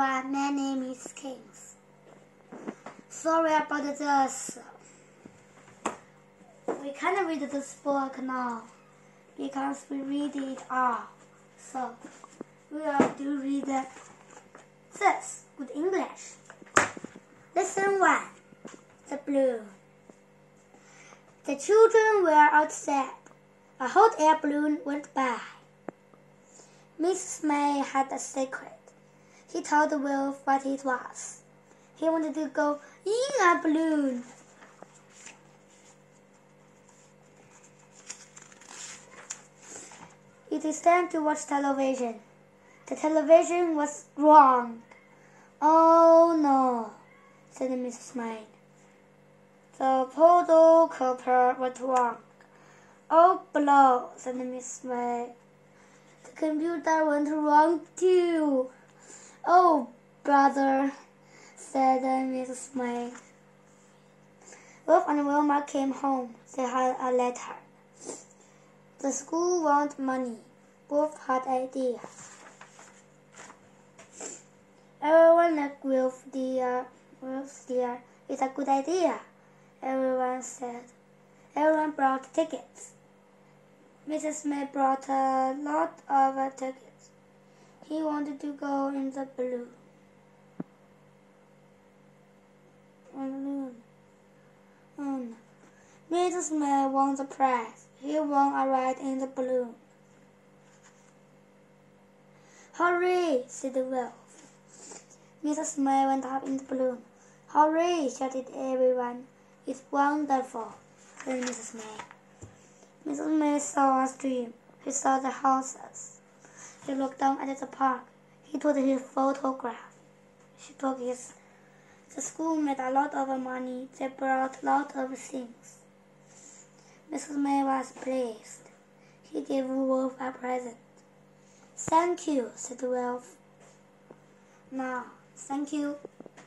everyone, my name is Kings. Sorry about this. We can't read this book now because we read it all. So we have to read this with English. Lesson 1 The Balloon. The children were outside. A hot air balloon went by. Mrs. May had a secret. He told the wolf what it was. He wanted to go in a balloon. It is time to watch television. The television was wrong. Oh no, said Mrs. May. The photocopier was wrong. Oh blow, said Mrs. May. The computer went wrong too. Oh, brother, said Mrs. May. Wilf and Wilma came home. They had a letter. The school want money. Wilf had idea. Everyone like Wolf dear. Wolf dear, it's a good idea. Everyone said. Everyone brought tickets. Mrs. May brought a lot of tickets. He wanted to go in the balloon. Balloon. Um, Mrs. May won the prize. He won a ride in the balloon. Hurry, said the wolf. Mrs. May went up in the balloon. Hurry, shouted everyone. It's wonderful, said Mrs. May. Mrs. May saw a stream. She saw the houses. He looked down at the park. He took his photograph. She took his. The school made a lot of money. They brought a lot of things. Mrs. May was pleased. He gave Wilf a present. Thank you, said Wilf. Now, thank you.